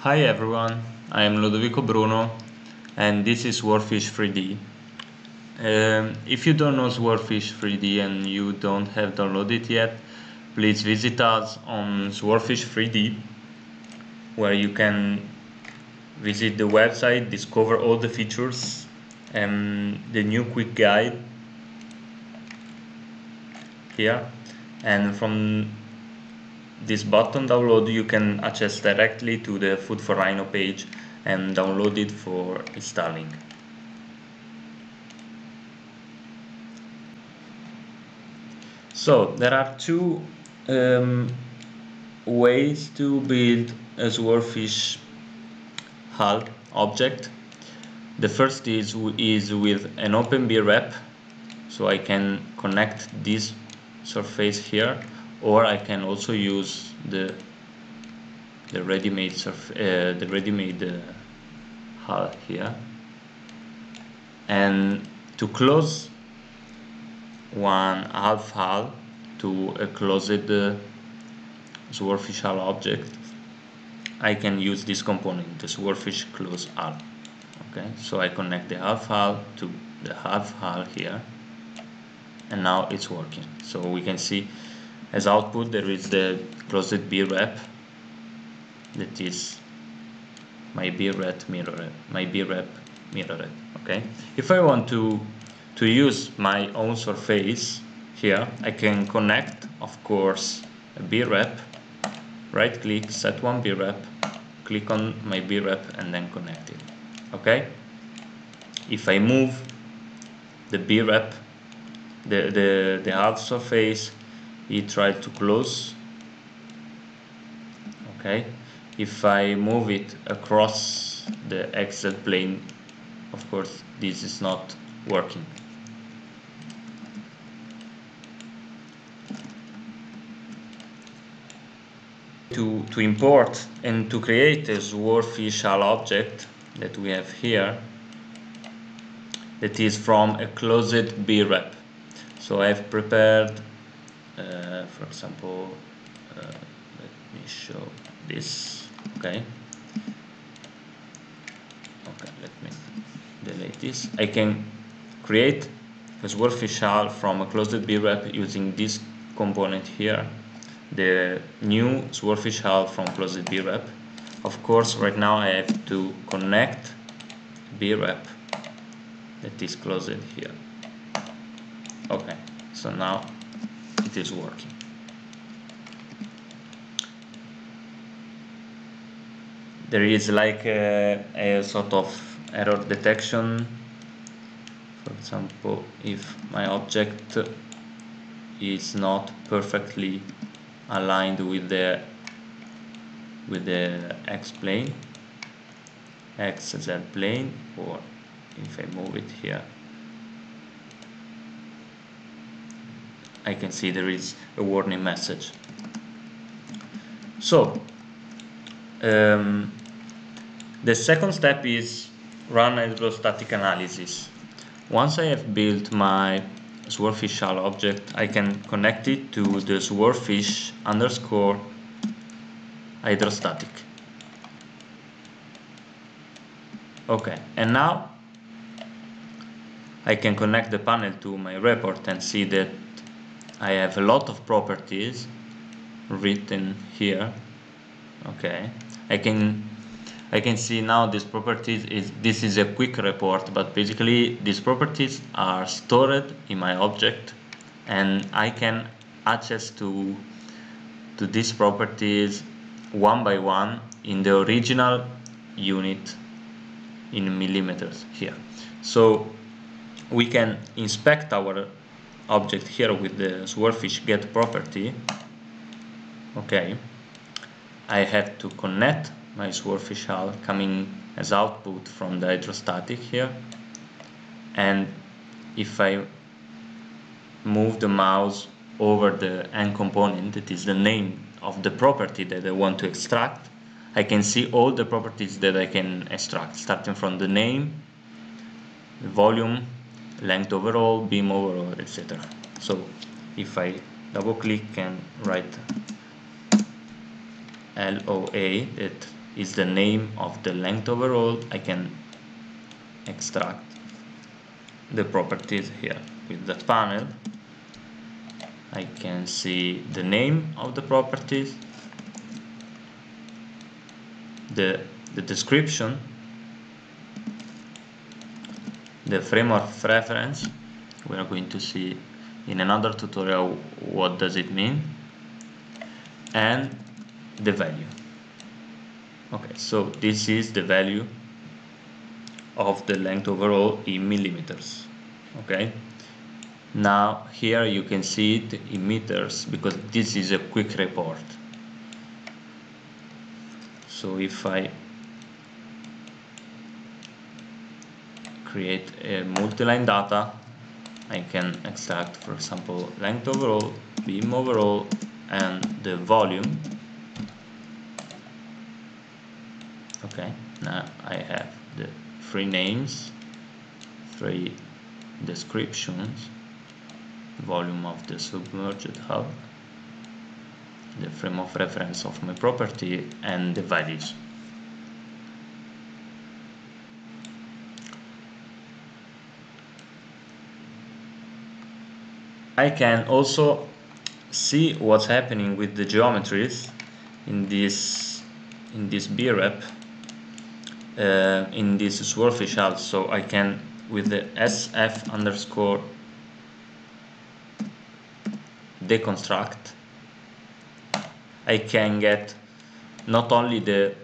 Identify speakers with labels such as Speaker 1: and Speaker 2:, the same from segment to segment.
Speaker 1: Hi everyone, I am Ludovico Bruno and this is Swordfish 3D. Um, if you don't know Swordfish 3D and you don't have downloaded yet, please visit us on Swordfish 3D where you can visit the website, discover all the features and the new quick guide here and from this button download you can access directly to the Food4Rhino page and download it for installing. So there are two um, ways to build a swordfish hull object. The first is, is with an OpenBRep, so I can connect this surface here or I can also use the the ready-made uh, the ready-made uh, hull here. And to close one half hull to a closed uh, swordfish hull object I can use this component the swordfish close hull. Okay so I connect the half hull to the half hull here. And now it's working. So we can see as output there is the closed BREP that is my BREP mirror my BREP mirror okay? If I want to to use my own surface here I can connect of course a BREP right click set one B BREP click on my B BREP and then connect it okay? If I move the B BREP the, the, the half surface he tried to close okay? If I move it across the XZ plane of course this is not working. To, to import and to create a swordfish hull object that we have here that is from a closed BREP so I've prepared for example uh, let me show this okay? Okay let me delete this. I can create a swordfish hull from a closed BREP using this component here. The new swordfish hull from closed BREP of course right now I have to connect BREP that is closed here. Okay so now is working. There is like a, a sort of error detection. For example, if my object is not perfectly aligned with the with the x plane, x z plane, or if I move it here I can see there is a warning message. So, um, the second step is run hydrostatic analysis. Once I have built my swordfish hull object, I can connect it to the swordfish underscore hydrostatic. Okay, and now I can connect the panel to my report and see that I have a lot of properties written here. Okay. I can I can see now these properties is this is a quick report but basically these properties are stored in my object and I can access to to these properties one by one in the original unit in millimeters here. So we can inspect our object here with the swordfish get property okay I have to connect my swordfish hull coming as output from the hydrostatic here. And if I move the mouse over the end component that is the name of the property that I want to extract I can see all the properties that I can extract starting from the name the volume length overall, beam overall, etc. So if I double click and write LOA, that is the name of the length overall I can extract the properties here with that panel I can see the name of the properties the, the description the frame of reference. We are going to see in another tutorial what does it mean. And the value. Okay so this is the value of the length overall in millimeters. Okay? Now here you can see it in meters because this is a quick report. So if I create a multi-line data. I can extract for example length overall, beam overall and the volume. Okay now I have the three names three descriptions volume of the submerged hull the frame of reference of my property and the values I can also see what's happening with the geometries in this in this BREP uh, in this Swordfish Hull so I can with the sf underscore deconstruct I can get not only the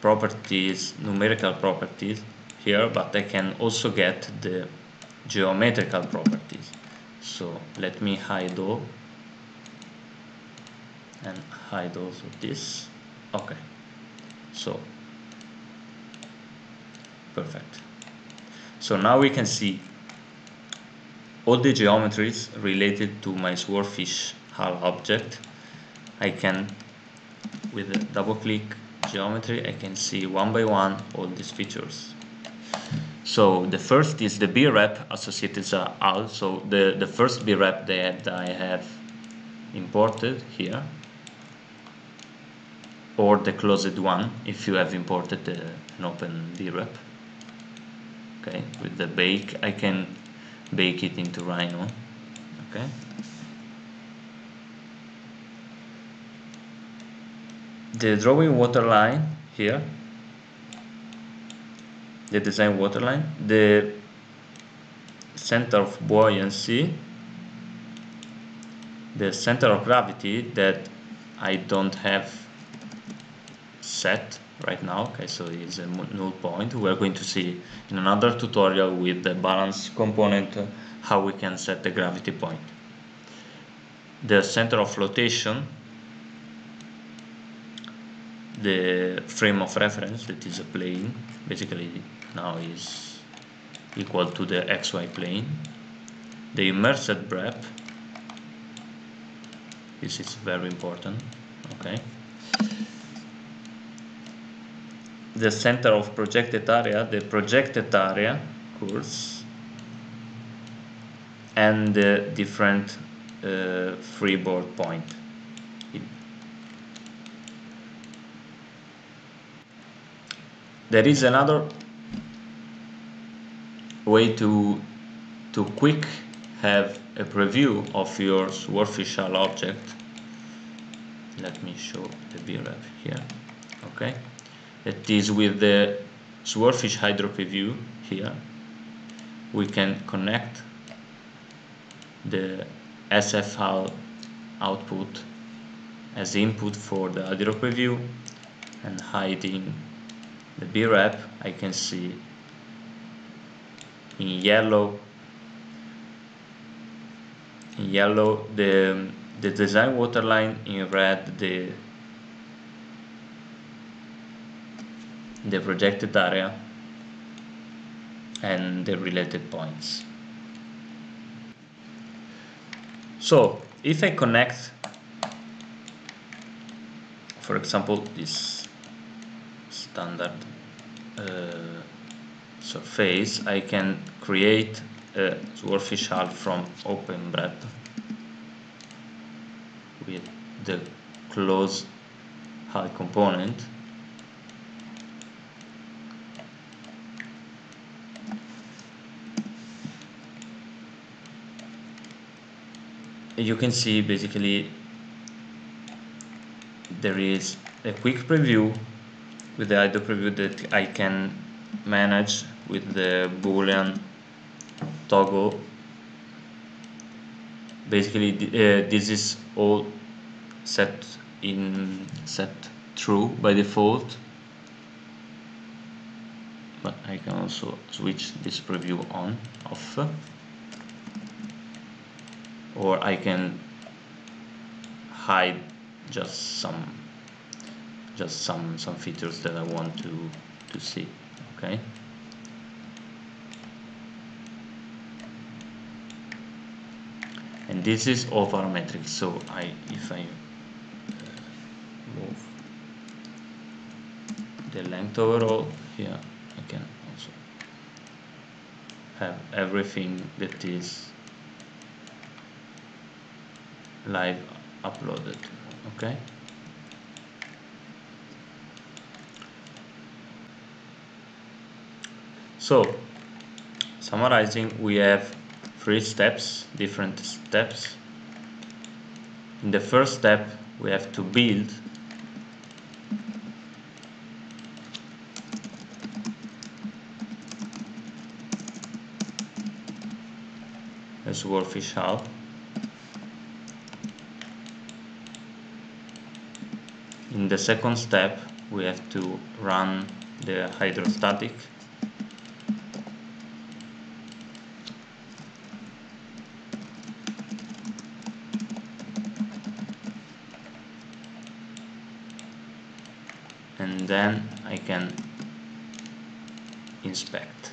Speaker 1: properties numerical properties here but I can also get the geometrical properties so let me hide all. And hide also this. Okay. So perfect. So now we can see all the geometries related to my swordfish hull object. I can with a double click geometry I can see one by one all these features so the first is the BREP associated to hull uh, so the the first BREP that I have imported here or the closed one if you have imported the, an open BREP okay with the bake I can bake it into Rhino. Okay. The drawing waterline here the design waterline the center of buoyancy the center of gravity that I don't have set right now okay so it's a null point. We're going to see in another tutorial with the balance component uh, how we can set the gravity point. The center of flotation the frame of reference that is a plane basically now is equal to the xy plane the immersed BREP this is very important okay the center of projected area, the projected area course, and the different uh, freeboard point. There is another way to to quick have a preview of your Hull object. Let me show the BREP here. Okay it is with the Swordfish Hydro Preview here we can connect the SFHull output as input for the Hydro Preview and hiding the BREP I can see yellow in yellow the the design waterline in red the the projected area and the related points. So if I connect for example this standard uh, surface I can create a SFHull from open BREP with the close hull component. You can see basically there is a quick preview. With the hydro preview that I can manage with the boolean toggle. Basically uh, this is all set in set true by default. But I can also switch this preview on off. Or I can hide just some just some some features that I want to to see okay and this is all parametric so I if I move the length overall here I can also have everything that is live uploaded okay? So summarizing we have three steps different steps. In the first step we have to build. A swordfish hull. In the second step we have to run the hydrostatic and then I can inspect